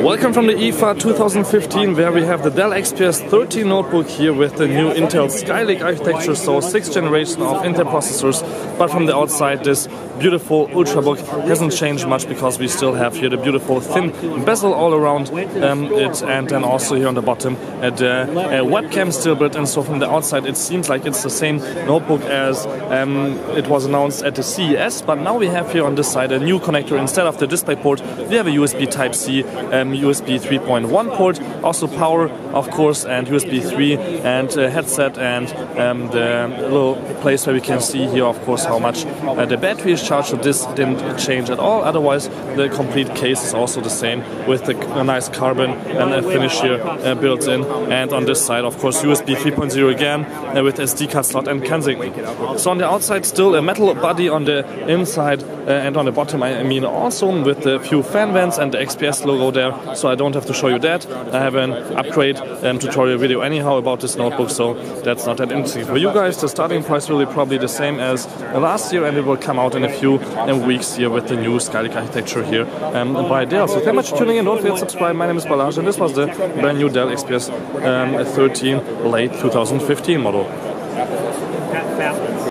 Welcome from the IFA 2015 where we have the Dell XPS 13 notebook here with the new Intel Skylake architecture, so 6th generation of Intel processors, but from the outside this beautiful Ultrabook hasn't changed much because we still have here the beautiful thin bezel all around um, it and then also here on the bottom uh, the uh, webcam still built and so from the outside it seems like it's the same notebook as um, it was announced at the CES, but now we have here on this side a new connector. Instead of the DisplayPort we have a USB Type-C um, USB 3.1 port, also power, of course, and USB 3 and uh, headset and um, the little place where we can see here, of course, how much uh, the battery is charged. So this didn't change at all. Otherwise, the complete case is also the same with the nice carbon and a finish here uh, built in. And on this side, of course, USB 3.0 again uh, with SD card slot and CAN So on the outside, still a metal body on the inside uh, and on the bottom, I mean, also with the few fan vents and the XPS logo there so I don't have to show you that. I have an upgrade um, tutorial video anyhow about this notebook, so that's not that interesting. For you guys, the starting price will be probably the same as last year, and it will come out in a few um, weeks here with the new Skylake architecture here um, by Dell. So thank you much for tuning in. Don't forget to subscribe. My name is Balazs, and this was the brand new Dell XPS um, 13 late 2015 model.